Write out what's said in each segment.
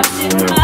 washing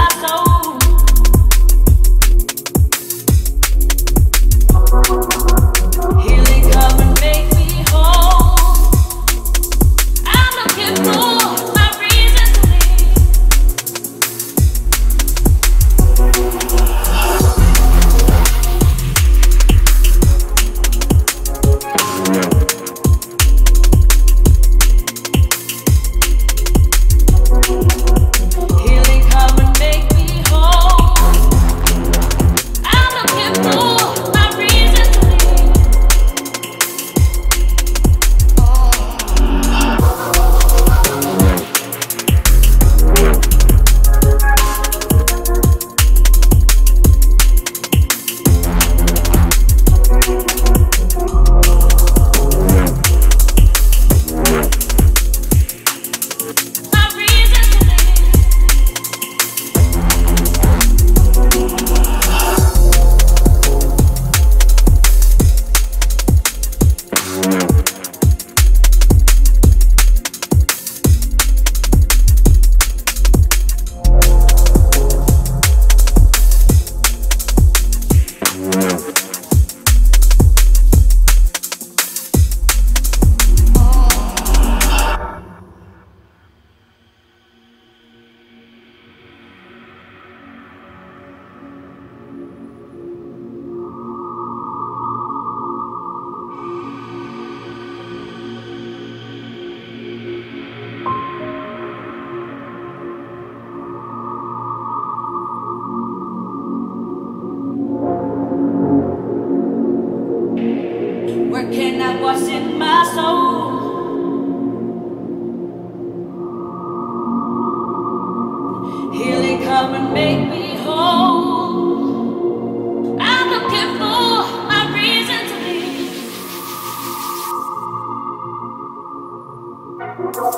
Where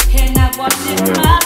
can I wash in my